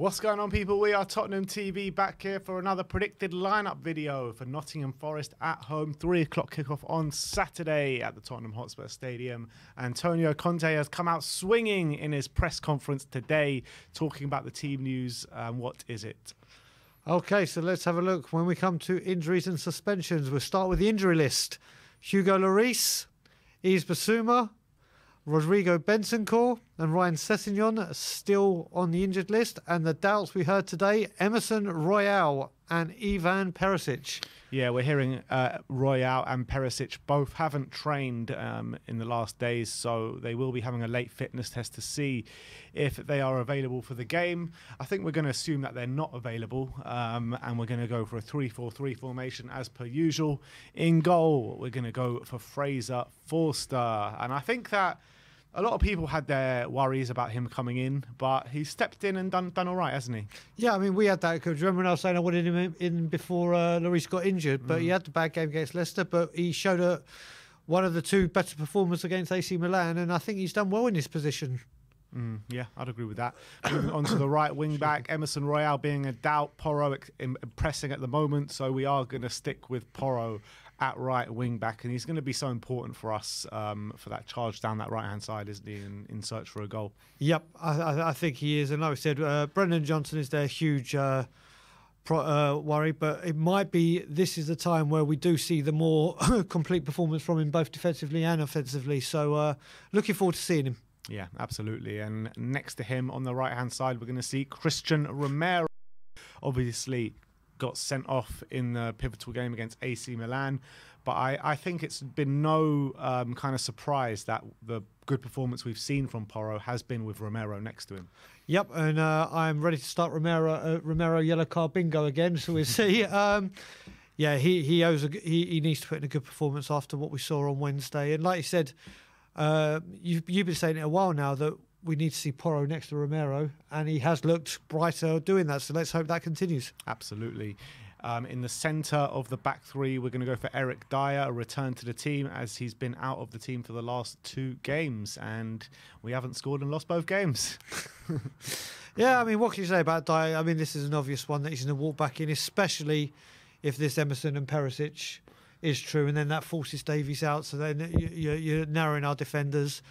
What's going on, people? We are Tottenham TV back here for another predicted lineup video for Nottingham Forest at home. Three o'clock kickoff on Saturday at the Tottenham Hotspur Stadium. Antonio Conte has come out swinging in his press conference today, talking about the team news. Um, what is it? Okay, so let's have a look. When we come to injuries and suspensions, we'll start with the injury list. Hugo Lloris, Yves Bissouma, Rodrigo Bentancur and Ryan Sessegnon still on the injured list. And the doubts we heard today, Emerson Royal and Ivan Perisic. Yeah, we're hearing uh, Royal and Perisic both haven't trained um, in the last days, so they will be having a late fitness test to see if they are available for the game. I think we're going to assume that they're not available, um, and we're going to go for a 3 4 3 formation as per usual. In goal, we're going to go for Fraser Forster, and I think that a lot of people had their worries about him coming in, but he stepped in and done done all right, hasn't he? Yeah, I mean, we had that. Because remember when I was saying I wanted him in before uh, Lloris got injured, but mm. he had the bad game against Leicester, but he showed a, one of the two better performers against AC Milan, and I think he's done well in this position. Mm, yeah, I'd agree with that. Moving on to the right wing back, Emerson Royal being a doubt, Porro impressing at the moment, so we are going to stick with Porro at right wing back, and he's going to be so important for us um, for that charge down that right hand side, isn't he? In, in, search for a goal. Yep, I, I, think he is, and like I said, uh, Brennan Johnson is their huge. Uh, pro, uh, worry, but it might be this is the time where we do see the more complete performance from him, both defensively and offensively. So, uh, looking forward to seeing him. Yeah, absolutely. And next to him on the right hand side, we're going to see Cristian Romero. Obviously, got sent off in the pivotal game against AC Milan. But I, I think it's been no um, kind of surprise that the good performance we've seen from Porro has been with Romero next to him. Yep, and uh, I'm ready to start Romero uh, Romero yellow card bingo again. So we'll see. Um, yeah, he he owes a, he he needs to put in a good performance after what we saw on Wednesday. And like you said, uh, you've you've been saying it a while now that we need to see Porro next to Romero, and he has looked brighter doing that. So let's hope that continues. Absolutely. Um, in the centre of the back three, we're going to go for Eric Dier, a return to the team as he's been out of the team for the last two games, and we haven't scored and lost both games. yeah, I mean, what can you say about Dyer? I mean, this is an obvious one that he's going to walk back in, especially if this Emerson and Perisic is true, and then that forces Davies out. So then you're narrowing our defenders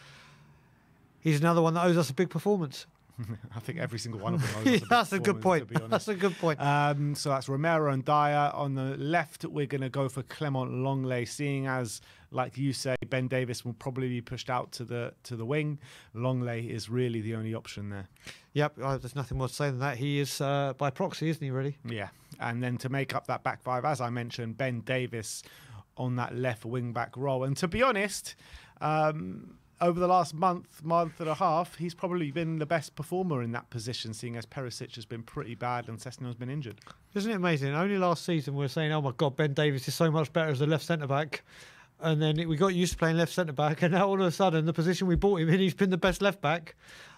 he's another one that owes us a big performance. I think every single one of them. yeah, that's a good point. That's a good point. Um, so that's Romero and Dier on the left. We're going to go for Clement Lenglet, seeing as, like you say, Ben Davies will probably be pushed out to the to the wing. Longley is really the only option there. Yep, uh, there's nothing more to say than that. He is uh, by proxy, isn't he? Really? Yeah, and then to make up that back five, as I mentioned, Ben Davies on that left wing back role. And to be honest. Um, over the last month, month and a half, he's probably been the best performer in that position, seeing as Perisic has been pretty bad and Sessegnon's been injured. Isn't it amazing? Only last season we were saying, oh my God, Ben Davies is so much better as a left centre back. And then we got used to playing left centre back, and now all of a sudden, the position we bought him in, he's been the best left back.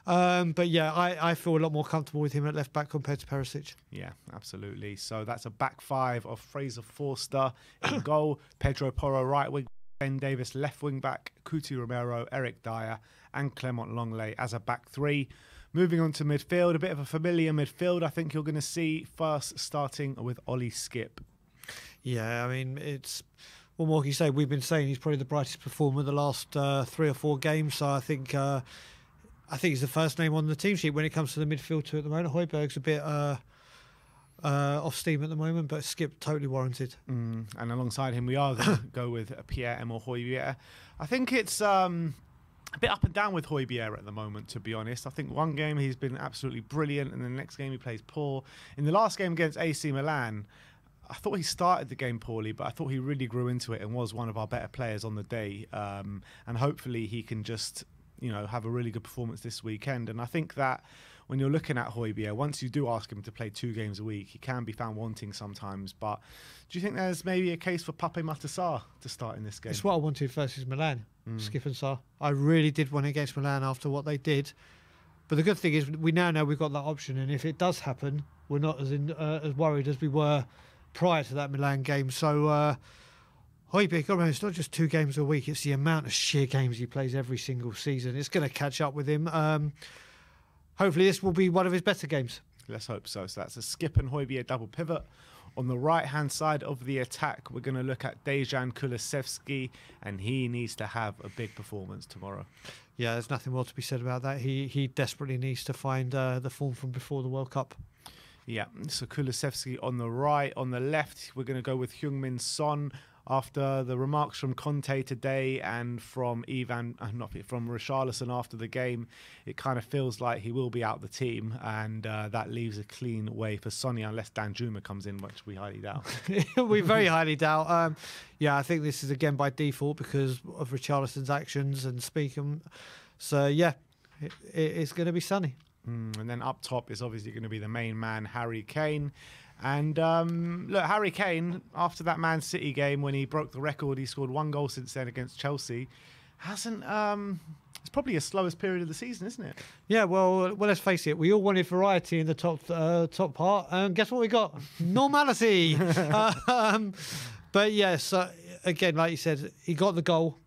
Um, but yeah, I, I feel a lot more comfortable with him at left back compared to Perisic. Yeah, absolutely. So that's a back five of Fraser Forster in goal, Pedro Porro right wing Ben Davies left wing back, Cuti Romero, Eric Dier, and Clement Lenglet as a back three. Moving on to midfield, a bit of a familiar midfield. I think you're going to see first starting with Ollie Skipp. Yeah, I mean it's what more can you say? We've been saying he's probably the brightest performer the last uh, three or four games. So I think uh, I think he's the first name on the team sheet when it comes to the midfield too. At the moment, Højbjerg's a bit. Uh, uh, off steam at the moment, but Skipp totally warranted. Mm, and alongside him, we are going to go with Pierre Emile Højbjerg. I think it's um, a bit up and down with Højbjerg at the moment, to be honest. I think one game he's been absolutely brilliant, and the next game he plays poor. In the last game against AC Milan, I thought he started the game poorly, but I thought he really grew into it and was one of our better players on the day. Um, and hopefully he can just, you know, have a really good performance this weekend. And I think that when you're looking at Højbjerg, once you do ask him to play two games a week, he can be found wanting sometimes. But do you think there's maybe a case for Pape Matar Sarr to start in this game? It's what I wanted versus Milan, mm. Skipp and Sarr. I really did want against Milan after what they did. But the good thing is we now know we've got that option, and if it does happen, we're not as in, uh, as worried as we were prior to that Milan game. So. Uh, Højbjerg, remember, it's not just two games a week, it's the amount of sheer games he plays every single season. It's going to catch up with him. Um, hopefully this will be one of his better games. Let's hope so. So that's a Skipp and Højbjerg double pivot. On the right hand side of the attack, we're going to look at Dejan Kulusevski, and he needs to have a big performance tomorrow. Yeah, there's nothing more to be said about that. He he desperately needs to find uh, the form from before the World Cup. Yeah, so Kulusevski on the right. On the left, we're going to go with Heung-Min Son after the remarks from Conte today and from Ivan, uh, not from Richarlison after the game, it kind of feels like he will be out the team, and uh, that leaves a clean way for Sonny unless Danjuma comes in, which we highly doubt. we very highly doubt. Um, yeah, I think this is again by default because of Richarlison's actions and speaking. So yeah, it, it's going to be Sonny. Mm, and then up top is obviously going to be the main man, Harry Kane. And um, look, Harry Kane, after that Man City game when he broke the record, he scored one goal since then against Chelsea. Hasn't. Um, it's probably his slowest period of the season, isn't it? Yeah, well, well, let's face it. We all wanted variety in the top uh, top part, and guess what we got? Normality. um, but yes, uh, again, like you said, he got the goal.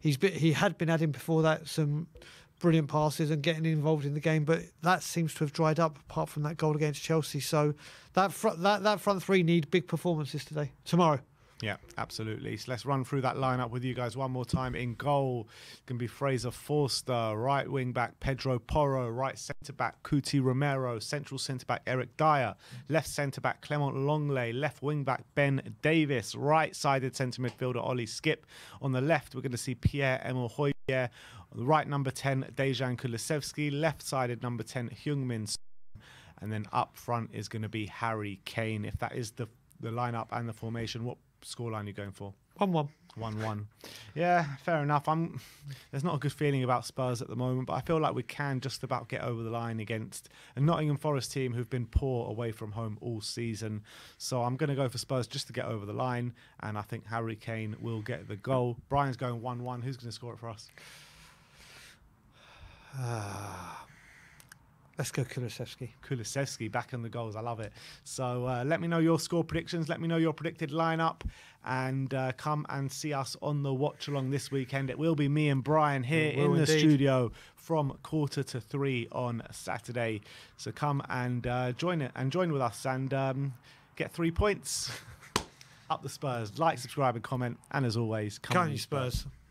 He's been, he had been adding before that some brilliant passes and getting involved in the game, but that seems to have dried up apart from that goal against Chelsea. So that fr- that that front three need big performances today, tomorrow. Yeah, absolutely. So let's run through that lineup with you guys one more time. In goal, can be Fraser Forster, right wing back Pedro Porro, right centre back Cuti Romero, central centre back Eric Dier, left centre back Clement Lenglet, left wing back Ben Davies, right sided centre midfielder Ollie Skipp. On the left, we're going to see Pierre Emile Højbjerg. Right, number 10, Dejan Kulusevski. Left sided, number 10, Heung-Min and then up front is going to be Harry Kane. If that is the the lineup and the formation, what scoreline are you going for? One one. One one. Yeah, fair enough. I'm there's not a good feeling about Spurs at the moment, but I feel like we can just about get over the line against a Nottingham Forest team who've been poor away from home all season. So I'm gonna go for Spurs just to get over the line, and I think Harry Kane will get the goal. Brian's going one one. Who's gonna score it for us? Ah. Let's go Kulusevski. Kulusevski back in the goals. I love it. So uh, let me know your score predictions. Let me know your predicted lineup. And uh, come and see us on the watch along this weekend. It will be me and Brian here in the indeed. studio from quarter to three on Saturday. So come and uh, join it and join with us and um, get three points up the Spurs. Like, subscribe, and comment. And as always, come on, you Spurs?